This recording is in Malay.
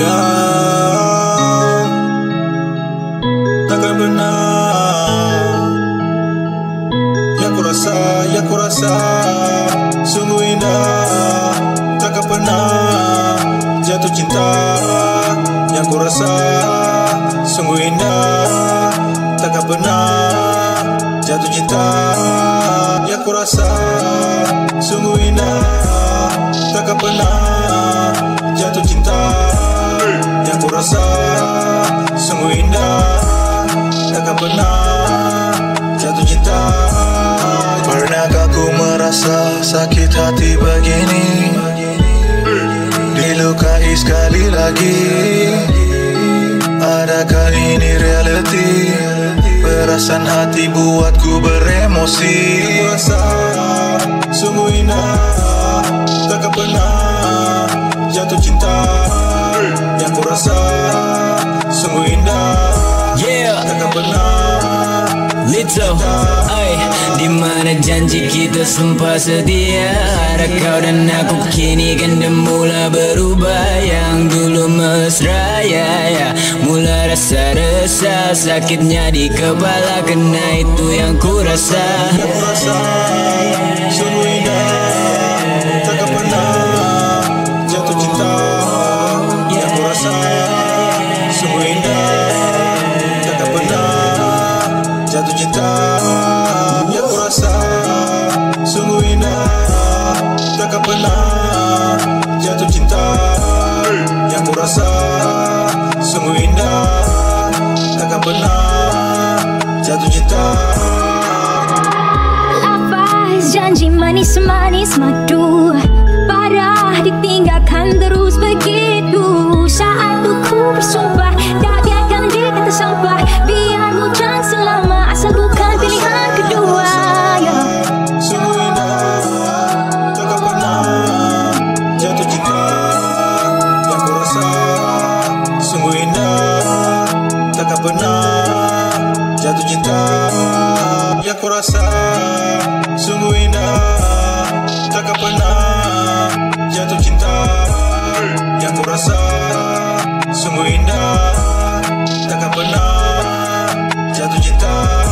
Ya. Takkan pernah Yang ku rasa, yang ku rasa. Sungguh indah. Takkan pernah Jatuh cinta. Yang ku rasa. Sungguh indah. Takkan pernah Jatuh cinta. Yang ku rasa. Sungguh indah. Takkan pernah rasa sungguh indah Takkan pernah jatuh cinta. Pernahkah ku merasa sakit hati begini? Dilukai sekali lagi. Adakah ini reality Perasaan hati buatku beremosi. rasa Little, ay, di mana janji kita sumpah setia Ada kau dan aku kini kan dah mula berubah. Yang dulu mesra, ya, ya. Mula rasa resah sakitnya di kepala Kena itu yang ku rasa. Yang Pernah jatuh cinta. Yang ku rasa sungguh indah Takkan pernah jatuh cinta. Lafaz janji manis-manis madu Yang ku rasa Sungguh indah Takkan pernah jatuh cinta. Yang ku rasa Sungguh indah Takkan pernah jatuh cinta. Yang ku rasa Sungguh indah Takkan pernah jatuh cinta